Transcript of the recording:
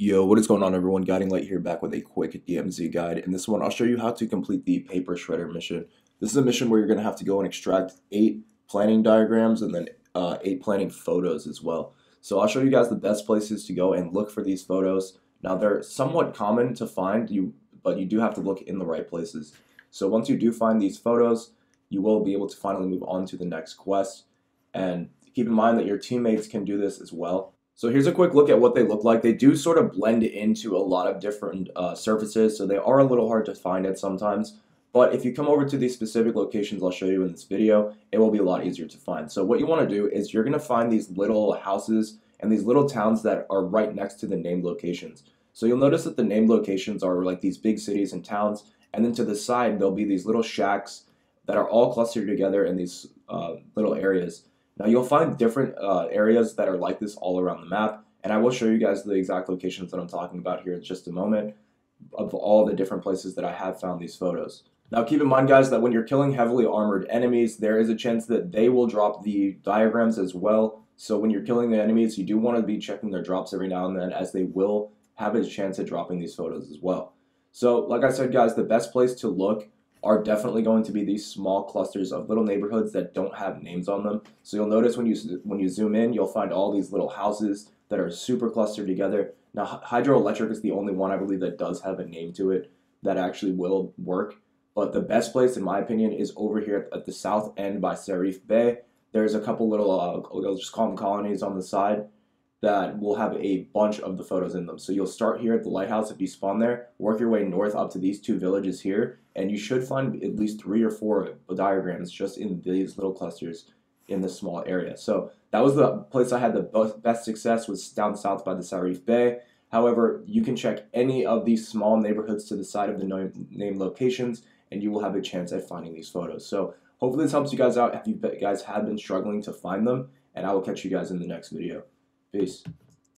Yo, what is going on everyone? Guiding Light here back with a quick DMZ guide. In this one, I'll show you how to complete the paper shredder mission. This is a mission where you're going to have to go and extract eight planning diagrams and then uh, eight planning photos as well. So I'll show you guys the best places to go and look for these photos. Now they're somewhat common to find, you, but you do have to look in the right places. So once you do find these photos, you will be able to finally move on to the next quest. And keep in mind that your teammates can do this as well. So here's a quick look at what they look like. They do sort of blend into a lot of different uh, surfaces, so they are a little hard to find at sometimes. But if you come over to these specific locations I'll show you in this video, it will be a lot easier to find. So what you want to do is you're going to find these little houses and these little towns that are right next to the named locations. So you'll notice that the named locations are like these big cities and towns, and then to the side there'll be these little shacks that are all clustered together in these uh, little areas. Now you'll find different uh, areas that are like this all around the map, and I will show you guys the exact locations that I'm talking about here in just a moment of all the different places that I have found these photos. Now keep in mind guys that when you're killing heavily armored enemies, there is a chance that they will drop the diagrams as well. So when you're killing the enemies, you do want to be checking their drops every now and then as they will have a chance at dropping these photos as well. So like I said guys, the best place to look are definitely going to be these small clusters of little neighborhoods that don't have names on them. So you'll notice when you when you zoom in, you'll find all these little houses that are super clustered together. Now hydroelectric is the only one I believe that does have a name to it that actually will work. But the best place, in my opinion, is over here at the south end by Sarif Bay. There's a couple little, uh, I'll just call them colonies on the side that will have a bunch of the photos in them. So you'll start here at the lighthouse if you spawn there, work your way north up to these two villages here, and you should find at least three or four diagrams just in these little clusters in this small area. So that was the place I had the best success was down south by the Sarif Bay. However, you can check any of these small neighborhoods to the side of the name locations and you will have a chance at finding these photos. So hopefully this helps you guys out if you guys have been struggling to find them and I will catch you guys in the next video. Peace.